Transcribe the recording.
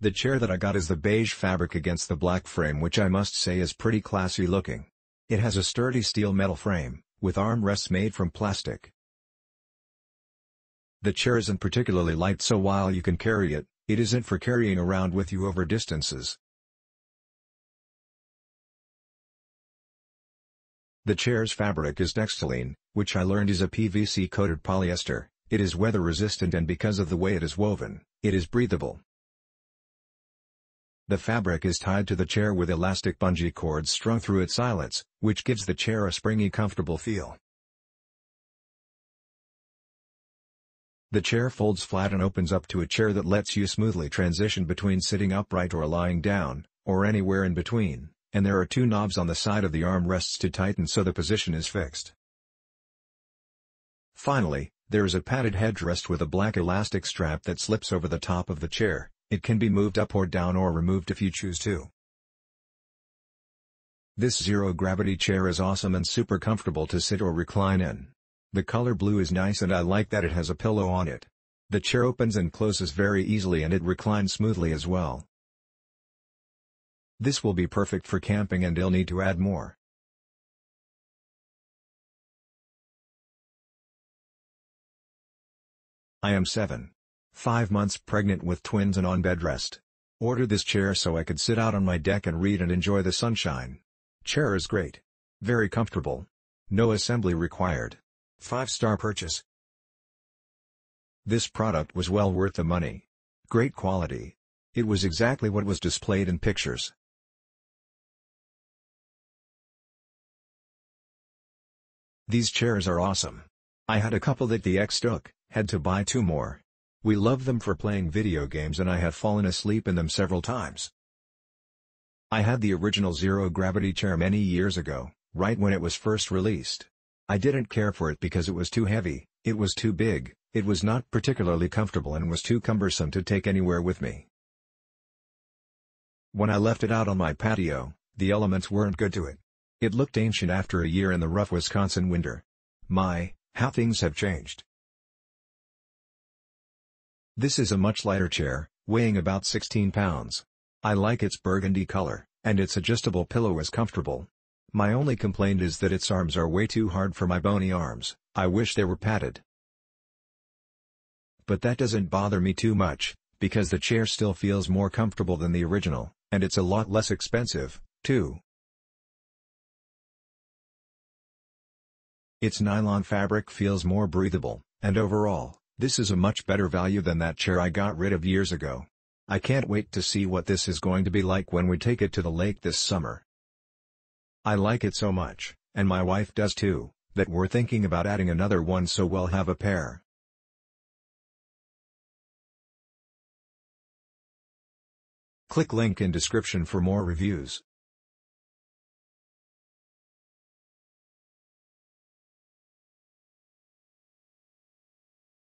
The chair that I got is the beige fabric against the black frame which I must say is pretty classy looking. It has a sturdy steel metal frame, with armrests made from plastic. The chair isn't particularly light so while you can carry it, it isn't for carrying around with you over distances. The chair's fabric is Textilene, which I learned is a PVC-coated polyester, it is weather resistant and because of the way it is woven, it is breathable. The fabric is tied to the chair with elastic bungee cords strung through its eyelets, which gives the chair a springy comfortable feel. The chair folds flat and opens up to a chair that lets you smoothly transition between sitting upright or lying down, or anywhere in between, and there are two knobs on the side of the armrests to tighten so the position is fixed. Finally, there is a padded headrest with a black elastic strap that slips over the top of the chair, it can be moved up or down or removed if you choose to. This zero-gravity chair is awesome and super comfortable to sit or recline in. The color blue is nice and I like that it has a pillow on it. The chair opens and closes very easily and it reclines smoothly as well. This will be perfect for camping and you'll need to add more. I am 7. 5 months pregnant with twins and on bed rest. Ordered this chair so I could sit out on my deck and read and enjoy the sunshine. Chair is great. Very comfortable. No assembly required. 5-star purchase. This product was well worth the money. Great quality. It was exactly what was displayed in pictures. These chairs are awesome. I had a couple that the ex took, had to buy two more. We love them for playing video games and I have fallen asleep in them several times. I had the original zero-gravity chair many years ago, right when it was first released. I didn't care for it because it was too heavy, it was too big, it was not particularly comfortable and was too cumbersome to take anywhere with me. When I left it out on my patio, the elements weren't good to it. It looked ancient after a year in the rough Wisconsin winter. My, how things have changed. This is a much lighter chair, weighing about 16 pounds. I like its burgundy color, and its adjustable pillow is comfortable. My only complaint is that its arms are way too hard for my bony arms, I wish they were padded. But that doesn't bother me too much, because the chair still feels more comfortable than the original, and it's a lot less expensive, too. Its nylon fabric feels more breathable, and overall, this is a much better value than that chair I got rid of years ago. I can't wait to see what this is going to be like when we take it to the lake this summer. I like it so much, and my wife does too, that we're thinking about adding another one so we'll have a pair. Click link in description for more reviews.